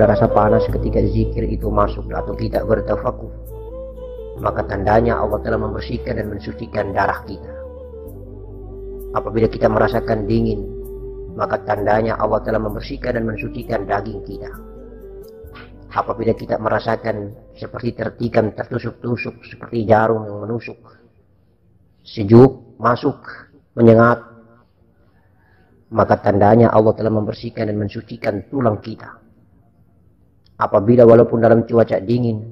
ada rasa panas ketika zikir itu masuk atau kita bertafakuh, maka tandanya Allah telah membersihkan dan mensucikan darah kita. Apabila kita merasakan dingin, maka tandanya Allah telah membersihkan dan mensucikan daging kita. Apabila kita merasakan seperti tertikam, tertusuk-tusuk, seperti jarum yang menusuk, sejuk, masuk, menyengat, maka tandanya Allah telah membersihkan dan mensucikan tulang kita. Apabila walaupun dalam cuaca dingin,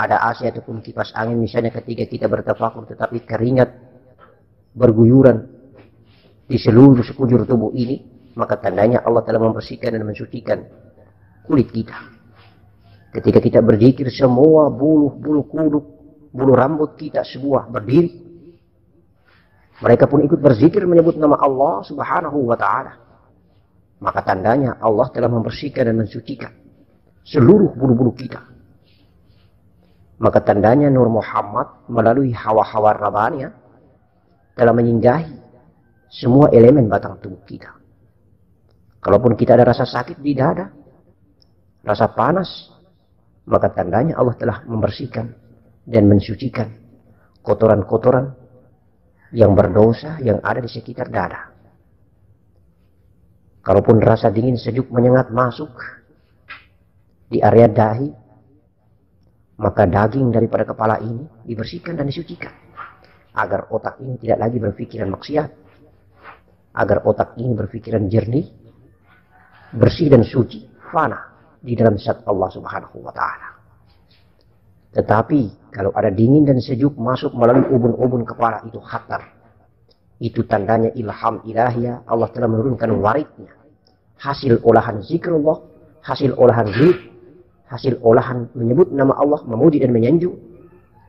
ada AC ataupun kipas angin misalnya ketika kita bertafakur tetapi keringat berguyuran di seluruh sekujur tubuh ini, maka tandanya Allah telah membersihkan dan mensucikan kulit kita. Ketika kita berzikir semua bulu-bulu kuduk, bulu rambut kita semua berdiri mereka pun ikut berzikir menyebut nama Allah subhanahu wa ta'ala. Maka tandanya Allah telah membersihkan dan mensucikan seluruh bulu-bulu kita. Maka tandanya Nur Muhammad melalui hawa-hawa rabania telah menyinggahi semua elemen batang tubuh kita. Kalaupun kita ada rasa sakit di dada, rasa panas, maka tandanya Allah telah membersihkan dan mensucikan kotoran-kotoran yang berdosa yang ada di sekitar dada. Kalaupun rasa dingin sejuk menyengat masuk di area dahi, maka daging daripada kepala ini dibersihkan dan disucikan. Agar otak ini tidak lagi berpikiran maksiat. Agar otak ini berpikiran jernih, bersih dan suci, fana di dalam zat Allah subhanahu wa ta'ala. Tetapi kalau ada dingin dan sejuk masuk melalui ubun-ubun kepala itu khatar. Itu tandanya ilham ilahiyah. Allah telah menurunkan waridnya. Hasil olahan zikrullah. Hasil olahan zikr. Hasil olahan menyebut nama Allah. Memuji dan menyanjung.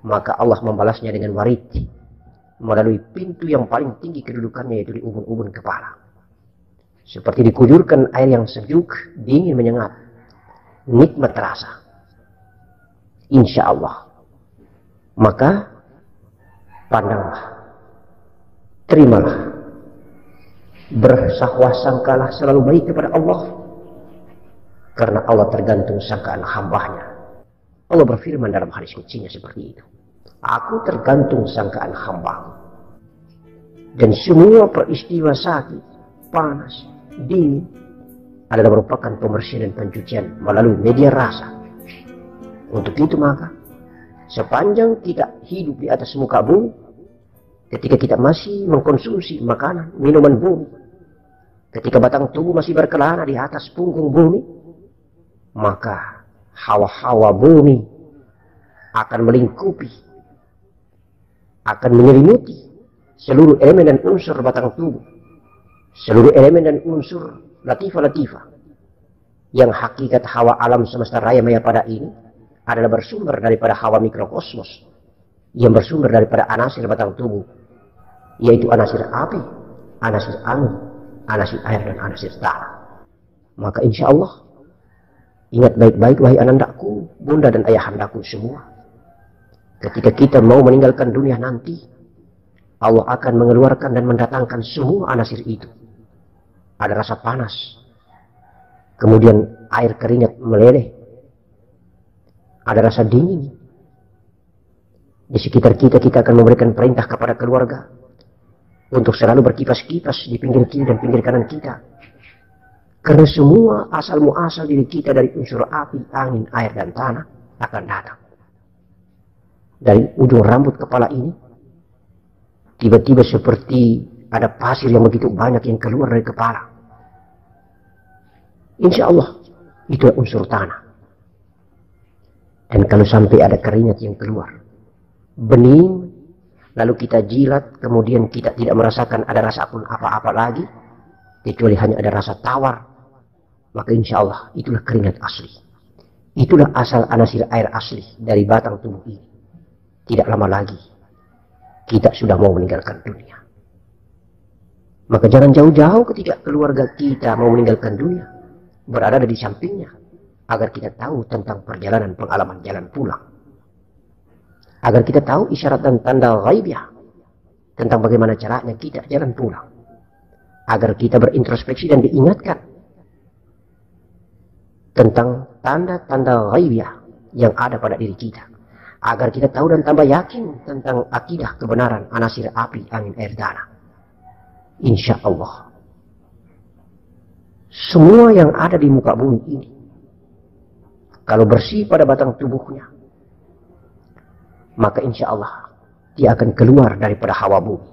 Maka Allah membalasnya dengan warid. Melalui pintu yang paling tinggi kedudukannya yaitu di ubun-ubun kepala. Seperti dikujurkan air yang sejuk, dingin menyengat. Nikmat terasa insya Allah. Maka pandanglah, terimalah, bersahwah sangkalah selalu baik kepada Allah. Karena Allah tergantung sangkaan hambanya. Allah berfirman dalam hadis kucinya seperti itu. Aku tergantung sangkaan hamba. Dan semua peristiwa sakit, panas, dingin adalah merupakan pembersihan dan pencucian melalui media rasa untuk itu maka sepanjang kita hidup di atas muka bumi, ketika kita masih mengkonsumsi makanan, minuman bumi, ketika batang tubuh masih berkelana di atas punggung bumi, maka hawa-hawa bumi akan melingkupi, akan menyelimuti seluruh elemen dan unsur batang tubuh, seluruh elemen dan unsur latifah-latifah yang hakikat hawa alam semesta raya maya pada ini adalah bersumber daripada hawa mikrokosmos yang bersumber daripada anasir batang tubuh yaitu anasir api, anasir angin, anasir air dan anasir tanah. Maka insya Allah ingat baik-baik wahai anandaku, bunda dan ayahandaku semua. Ketika kita mau meninggalkan dunia nanti, Allah akan mengeluarkan dan mendatangkan semua anasir itu. Ada rasa panas, kemudian air keringat meleleh, ada rasa dingin. Di sekitar kita, kita akan memberikan perintah kepada keluarga untuk selalu berkipas-kipas di pinggir kiri dan pinggir kanan kita. Karena semua asal muasal diri kita dari unsur api, angin, air, dan tanah akan datang. Dari ujung rambut kepala ini, tiba-tiba seperti ada pasir yang begitu banyak yang keluar dari kepala. Insya Allah, itu unsur tanah. Dan kalau sampai ada keringat yang keluar, bening, lalu kita jilat, kemudian kita tidak merasakan ada rasa pun apa-apa lagi, kecuali hanya ada rasa tawar, maka insya Allah itulah keringat asli. Itulah asal anasir air asli dari batang tubuh ini. Tidak lama lagi, kita sudah mau meninggalkan dunia. Maka jangan jauh-jauh ketika keluarga kita mau meninggalkan dunia. Berada di sampingnya agar kita tahu tentang perjalanan pengalaman jalan pulang. Agar kita tahu isyarat dan tanda ghaibiyah tentang bagaimana caranya kita jalan pulang. Agar kita berintrospeksi dan diingatkan tentang tanda-tanda ghaibiyah yang ada pada diri kita. Agar kita tahu dan tambah yakin tentang akidah kebenaran anasir api angin air tanah. Insya Allah. Semua yang ada di muka bumi ini. Kalau bersih pada batang tubuhnya. Maka insya Allah dia akan keluar daripada hawa bumi.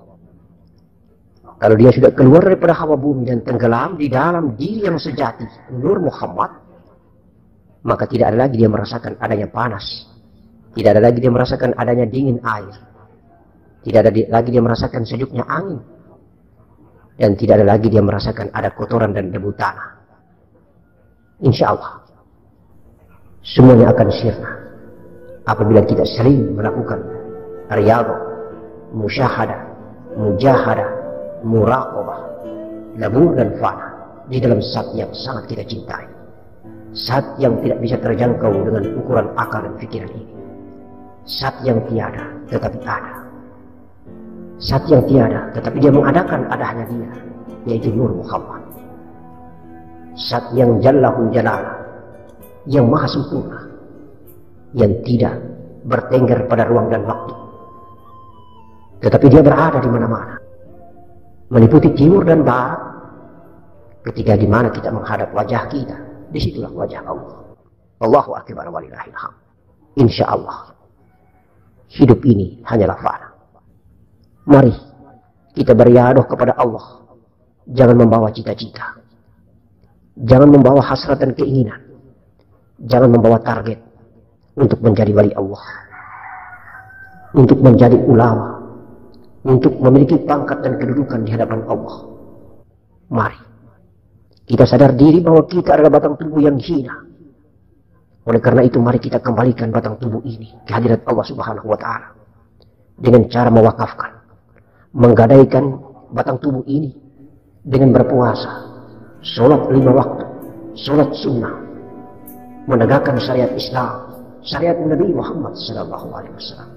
Kalau dia sudah keluar daripada hawa bumi dan tenggelam di dalam diri yang sejati, Nur Muhammad, maka tidak ada lagi dia merasakan adanya panas. Tidak ada lagi dia merasakan adanya dingin air. Tidak ada lagi dia merasakan sejuknya angin. Dan tidak ada lagi dia merasakan ada kotoran dan debu tanah. Insya Allah. Semuanya akan sirna. Apabila kita sering melakukan riyadhah, musyahadah, mujahadah, muraqabah, labur dan fana di dalam saat yang sangat kita cintai. Saat yang tidak bisa terjangkau dengan ukuran akal dan pikiran ini. Saat yang tiada tetapi ada. Saat yang tiada tetapi dia mengadakan adanya dia yaitu Nur Muhammad. Saat yang jallahu jalala yang maha sempurna yang tidak bertengger pada ruang dan waktu tetapi dia berada di mana-mana meliputi timur dan barat ketika di mana kita menghadap wajah kita di situlah wajah Allah. Allahu akbar walillahil hamd insya Allah hidup ini hanyalah fana. Mari kita beriadoh kepada Allah. Jangan membawa cita-cita. Jangan membawa hasrat dan keinginan. Jangan membawa target untuk menjadi wali Allah. Untuk menjadi ulama. Untuk memiliki pangkat dan kedudukan di hadapan Allah. Mari kita sadar diri bahwa kita adalah batang tubuh yang hina. Oleh karena itu mari kita kembalikan batang tubuh ini ke hadirat Allah Subhanahu wa taala. Dengan cara mewakafkan, menggadaikan batang tubuh ini dengan berpuasa, sholat lima waktu, sholat sunnah, menegakkan syariat Islam, syariat Nabi Muhammad wasallam.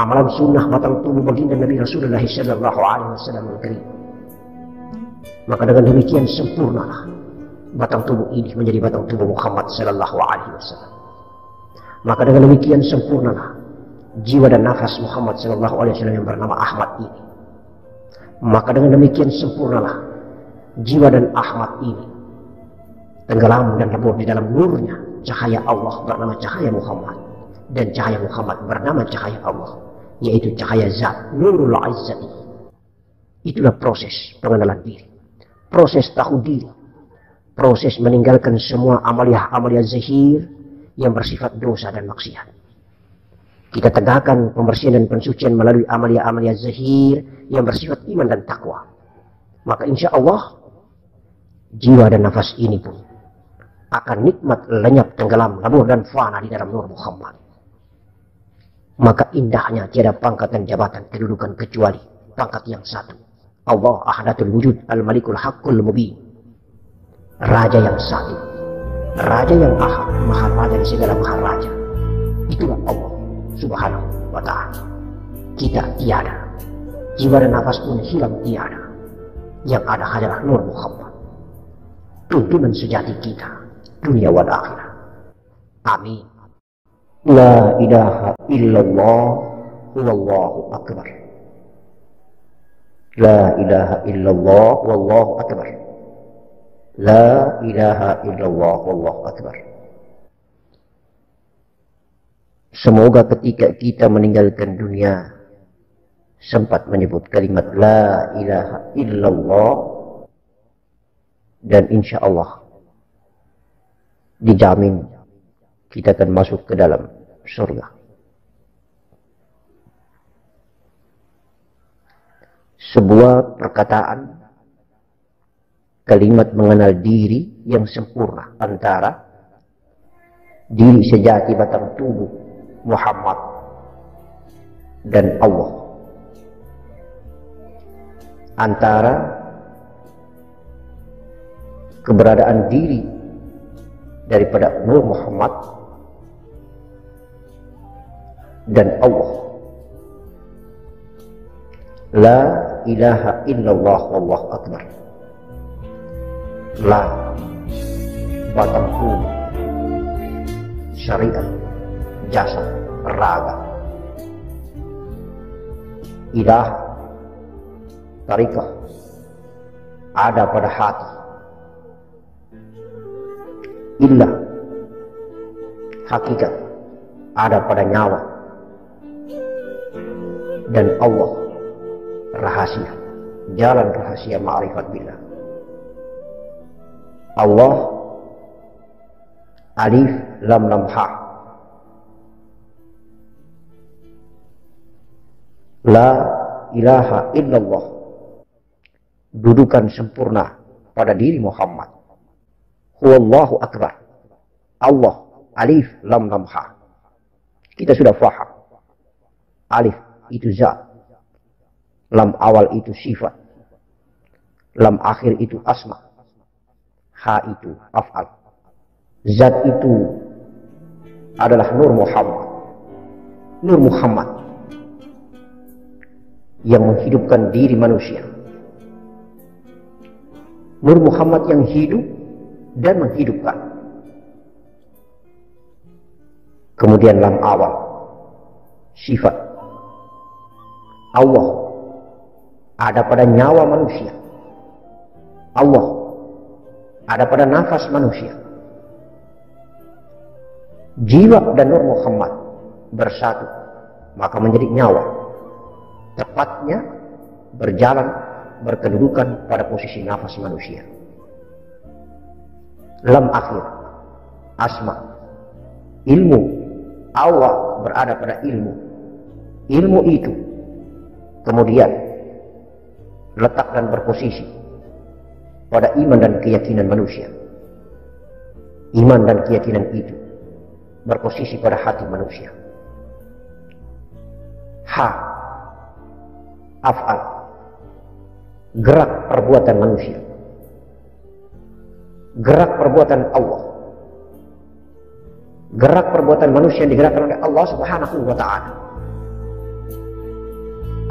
Amalan sunnah batang tubuh baginda Nabi Rasulullah Sallallahu Alaihi Maka dengan demikian sempurnalah batang tubuh ini menjadi batang tubuh Muhammad Sallallahu Alaihi Wasallam. Maka dengan demikian sempurnalah jiwa dan nafas Muhammad Sallallahu Alaihi Wasallam yang bernama Ahmad ini. Maka dengan demikian sempurnalah jiwa dan Ahmad ini tenggelam dan lebur di dalam nurnya cahaya Allah bernama cahaya Muhammad dan cahaya Muhammad bernama cahaya Allah yaitu cahaya zat nurul izzati itulah proses pengenalan diri proses tahu diri proses meninggalkan semua amalia-amalia zahir yang bersifat dosa dan maksiat. Kita tegakkan pembersihan dan pensucian melalui amalia-amalia zahir yang bersifat iman dan takwa. Maka insya Allah jiwa dan nafas ini pun akan nikmat lenyap tenggelam labur dan fana di dalam nur Muhammad. Maka indahnya tiada pangkat dan jabatan kedudukan kecuali pangkat yang satu. Allah ahadatul wujud al-malikul haqqul mubin. Raja yang satu. Raja yang ahad, maha raja di segala maha raja. Itulah Allah subhanahu wa ta'ala. Kita tiada. Jiwa dan nafas pun hilang tiada. Yang ada hanyalah Nur Muhammad. Tuntunan sejati kita. Dunia wal akhirah. Amin. La ilaha illallah wallahu akbar. La ilaha illallah wallahu akbar. La ilaha illallah wallahu akbar. Semoga ketika kita meninggalkan dunia sempat menyebut kalimat La ilaha illallah dan insya Allah dijamin kita akan masuk ke dalam surga. Sebuah perkataan kalimat mengenal diri yang sempurna antara diri sejati batang tubuh Muhammad dan Allah antara keberadaan diri daripada Nur Muhammad dan Allah. La ilaha illallah wallahu akbar. La batang tubuh syariat, jasa, raga. Ilah, tarikah, ada pada hati. Ilah, hakikat, ada pada nyawa. Dan Allah, rahasia, jalan rahasia ma'rifat billah. Allah alif lam lam ha. La ilaha illallah. Dudukan sempurna pada diri Muhammad. Huwallahu akbar. Allah alif lam lam ha. Kita sudah faham. Alif itu zat lam awal itu sifat. Lam akhir itu asma. Ha itu af'al. Zat itu adalah Nur Muhammad. Nur Muhammad. Yang menghidupkan diri manusia. Nur Muhammad yang hidup dan menghidupkan. Kemudian lam awal. Sifat. Allah ada pada nyawa manusia Allah ada pada nafas manusia. Jiwa dan Nur Muhammad bersatu, maka menjadi nyawa. Tepatnya berjalan berkedudukan pada posisi nafas manusia. Lam akhir, asma, ilmu, awal berada pada ilmu. Ilmu itu kemudian letak dan berposisi pada iman dan keyakinan manusia. Iman dan keyakinan itu berposisi pada hati manusia. Ha, af'al, gerak perbuatan manusia. Gerak perbuatan Allah. Gerak perbuatan manusia yang digerakkan oleh Allah Subhanahu wa taala.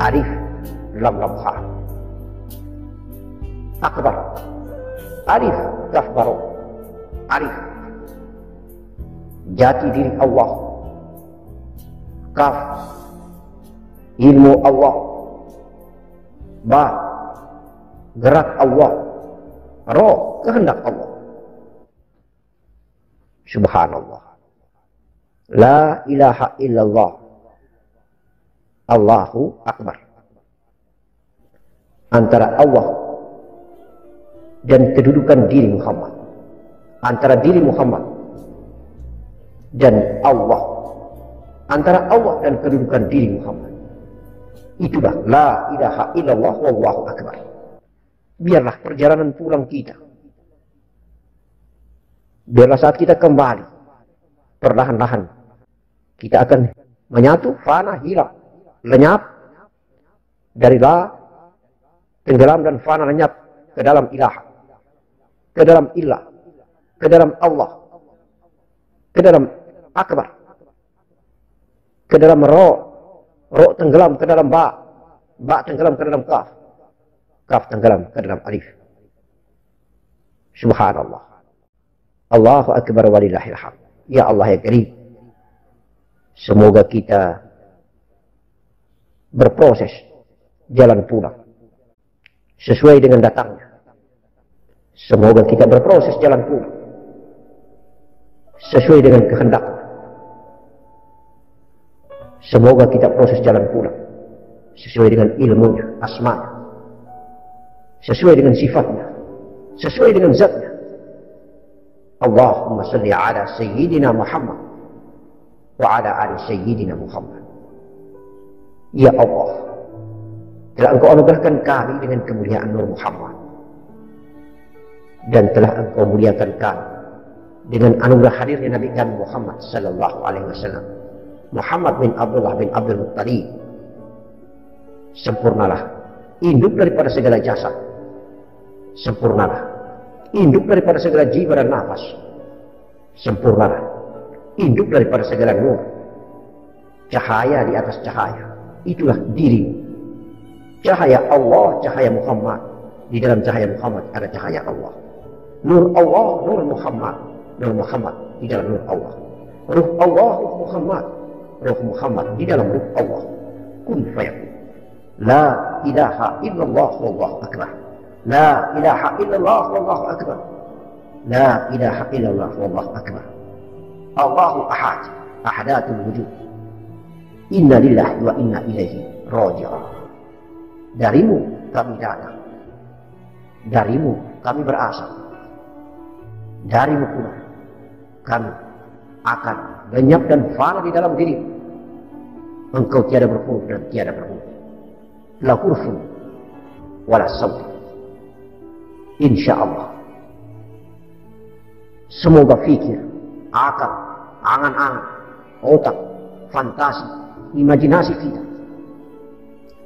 Arif lam lam Akbar Arif kafbaro Arif Jati diri Allah Kaf Ilmu Allah Ba Gerak Allah Roh Kehendak Allah Subhanallah La ilaha illallah Allahu Akbar Antara Allah dan kedudukan diri Muhammad. Antara diri Muhammad dan Allah. Antara Allah dan kedudukan diri Muhammad. Itulah la ilaha illallah wallahu akbar. Biarlah perjalanan pulang kita. Biarlah saat kita kembali perlahan-lahan kita akan menyatu fana hilang lenyap dari la tenggelam dan fana lenyap ke dalam ilah ke dalam ilah, ke dalam Allah, ke dalam akbar, ke dalam ro, ro tenggelam ke dalam ba, ba tenggelam ke dalam kaf, kaf tenggelam ke dalam alif. Subhanallah. Allahu akbar walillahil hamd. Ya Allah ya Karim. Semoga kita berproses jalan pulang sesuai dengan datangnya Semoga kita berproses jalan. Sesuai dengan kehendak. Semoga kita proses jalan pulang. Sesuai dengan ilmunya, asmanya. Sesuai dengan sifatnya. Sesuai dengan zatnya. Allahumma salli ala Sayyidina Muhammad. Wa ala ali Sayyidina Muhammad. Ya Allah. Telah engkau anugerahkan kami dengan kemuliaan Nur Muhammad dan telah engkau muliakan kami dengan anugerah hadirnya Nabi kami Muhammad sallallahu alaihi wasallam. Muhammad bin Abdullah bin Abdul Muttalib. Sempurnalah induk daripada segala jasa. Sempurnalah induk daripada segala jiwa dan nafas. Sempurnalah induk daripada segala nur. Cahaya di atas cahaya. Itulah diri. Cahaya Allah, cahaya Muhammad. Di dalam cahaya Muhammad ada cahaya Allah. Nur Allah, Nur Muhammad. Nur Muhammad di dalam Nur Allah. ruh Allah Muhammad. Ruh Muhammad di dalam ruh Allah. Kun fayakun. La ilaha illallah wallahu akbar. La ilaha illallah wallahu akbar. La ilaha illallah wallahu akbar. Allahu ahad. Ahadatul wujud. Inna lillahi wa inna ilaihi raji'un. Darimu kami datang. Darimu kami berasal darimu pula kami akan lenyap dan fana di dalam diri. Engkau tiada berhuruf dan tiada berhuruf la hurufun wala sawt insyaallah. Semoga fikir akal angan-angan otak fantasi imajinasi kita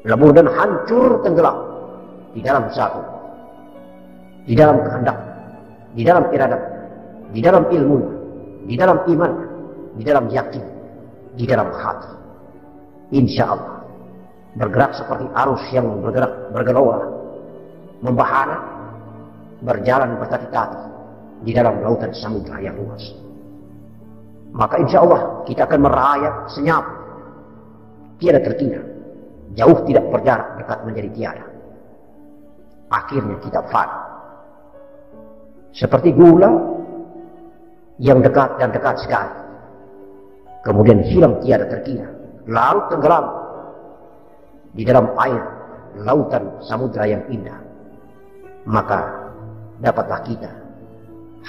lebur dan hancur tenggelam di dalam satu di dalam kehendak di dalam iradat di dalam ilmu di dalam iman di dalam yakin di dalam hati. Insya Allah bergerak seperti arus yang bergerak bergelora membahana berjalan bertati-tati di dalam lautan samudra yang luas. Maka insya Allah kita akan merayap senyap. Tiada terkira jauh tidak berjarak dekat menjadi tiada. Akhirnya kita fana seperti gula yang dekat dan dekat sekali. Kemudian hilang tiada terkira. Lalu tenggelam di dalam air lautan samudra yang indah. Maka dapatlah kita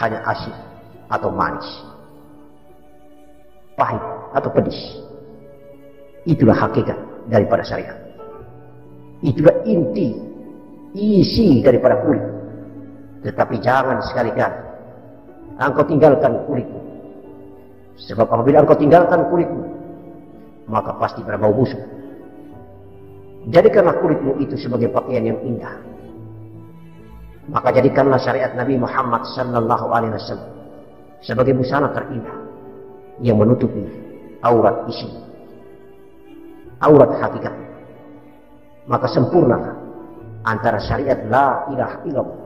hanya asyik atau manis pahit atau pedis itulah hakikat daripada syariat. Itulah inti isi daripada kulit tetapi jangan sekali-kali engkau tinggalkan kulitmu. Sebab apabila engkau tinggalkan kulitmu maka pasti berbau busuk. Jadikanlah kulitmu itu sebagai pakaian yang indah. Maka jadikanlah syariat Nabi Muhammad sallallahu alaihi wasallam sebagai busana terindah yang menutupi aurat isi aurat hakikat. Maka sempurna antara syariat la ilaha illallah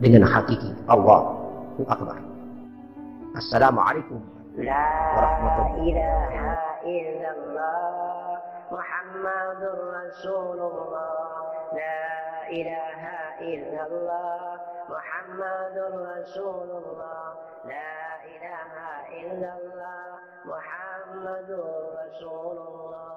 dengan hakiki Allahu Akbar Assalamualaikum warahmatullahi wabarakatuh محمد رسول الله لا إله إلا الله محمد رسول الله لا إله إلا الله محمد رسول الله